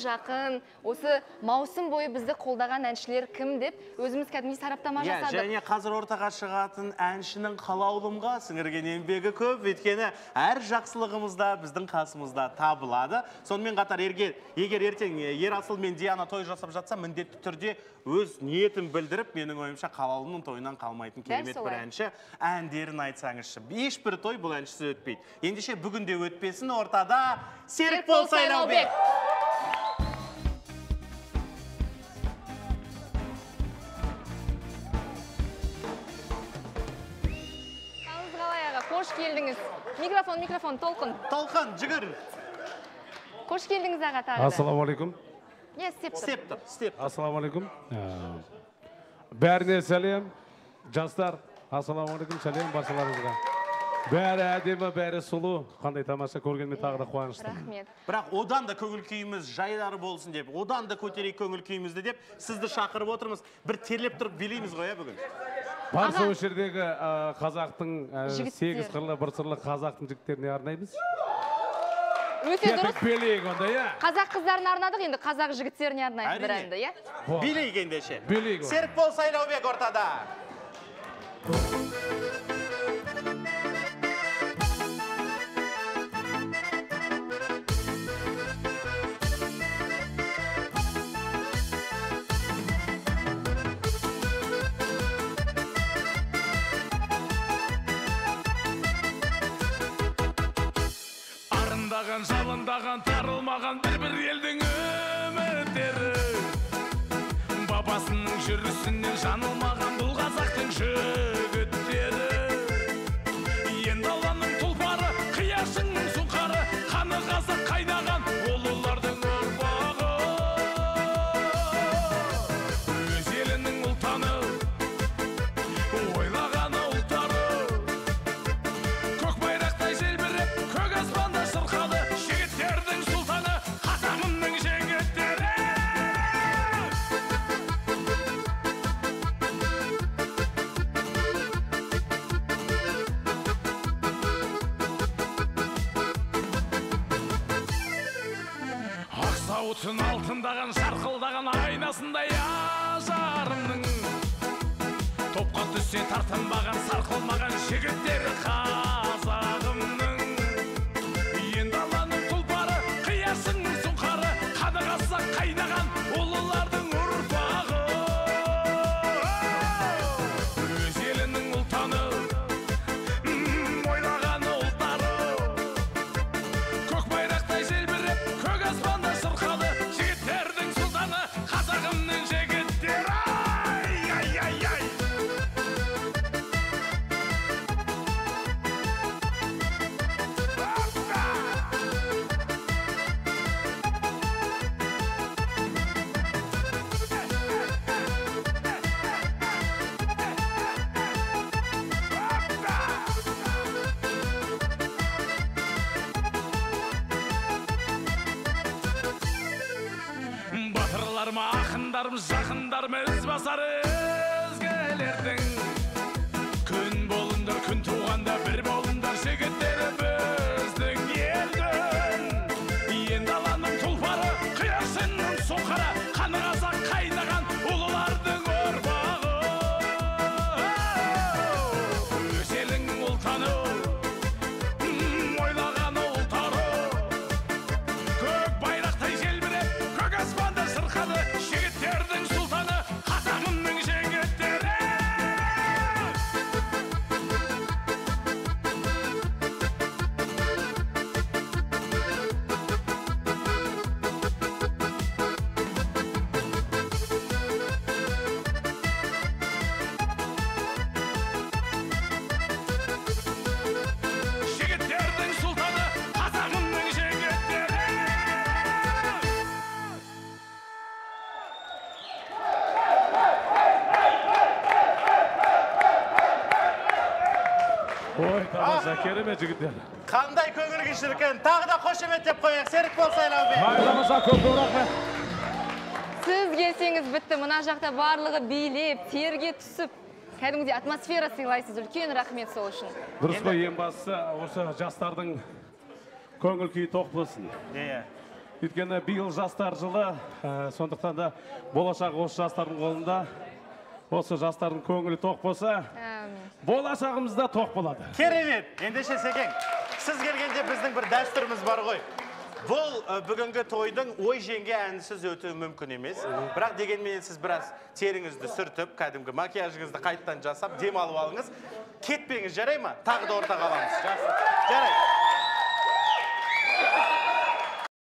жақын. Осы маусым бойы бізді қолдаған әншілер кім деп өзіміз кәдімгідей сараптама Иә, жасадық. және қазір ортаға шығатын әншінің қалаулымға сіңірген еңбегі көп. Өйткені әр жақсылығымызда біздің қасымызда табылады. Сонымен қатар егер, егер ертең ерасыл мен диана той жасап жатса міндетті түрде өз ниетін білдіріп менің ойымша қалаулымның тойынан қалмайтын керемет бір әнші әндерін айтсаңызшы. Ешбір той бұл әншісіз өтпейді. Ендеше бүгін де өтпесін ортада серікбол сайлаубек. Қош келдіңіз. Микрофон микрофон толқын. Толқын жүгір. Қош келдіңіз аға тағы да. Ассалаумағалейкум иә істеп тұр істеп тұр істеп тұр ассалаумағалейкум бәріне сәлем. Жастар ассалаумағалейкум сәлем баршаларыңызға бәрі әдемі бәрі сұлу. Қандай тамаша көргеніме тағы да қуаныштымын. Рахмет. Бірақ одан да көңіл күйіміз жайлары болсын деп одан да көтерейік көңіл күйімізді деп сізді шақырып отырмыз. Бір терлеп тұрып билейміз ғой иә бүгін. Барша Аға. осы жердегі қазақтың сегіз қырлы бір сырлы қазақтың жігіттеріне арнаймыз. Өте дұрыс. билейік онда иә. Қазақ қыздарына арнадық енді қазақ жігіттеріне арнаймыз бір әнді иә? Билейік ендеше. Билейік серікбол сайлаубек ортада. Жалындаған тарылмаған бір бір елдің үміттері бабасының жүрісінен жаңылмаған бұл қазақтың жігіттері сауытын алтындаған жарқылдаған айнасындай ажарымның топқа түссе тартынбаған сарқылмаған жігіттері ақындарым жақындарым ізбасар өзгелердің ой тамаша керемет жігіттер қандай көңіл күй шіркін тағы да қошеметтеп қояйық серікбол сайлаубек ай тамаша көп көп рахмет сіз келсеңіз бітті мына жақта барлығы билеп терге түсіп кәдімгідей атмосфера сыйлайсыз үлкен рахмет сол үшін дұрыс қой ең бастысы осы жастардың көңіл күйі тоқ болсын иә өйткені биыл жастар жылы ә, сондықтан да болашақ осы жастардың қолында осы жастардың көңілі тоқ болса Әмин. болашағымыз да тоқ болады. Керемет. Ендеше секең сіз келгенде біздің бір дәстүріміз бар ғой. Бұл бүгінгі тойдың ой жеңге әнсіз өтуі мүмкін емес. Бірақ дегенмен сіз біраз теріңізді сүртіп кәдімгі макияжыңызды қайтадан жасап демалып алыңыз. Кетпеңіз жарай ма? Тағы да ортаға аламыз. Жарайды.